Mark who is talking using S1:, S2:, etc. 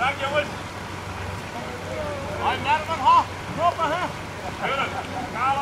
S1: Dank jongens. Hoi, net hem ha. Kloppen hè. Tuurlijk. Karel weer op.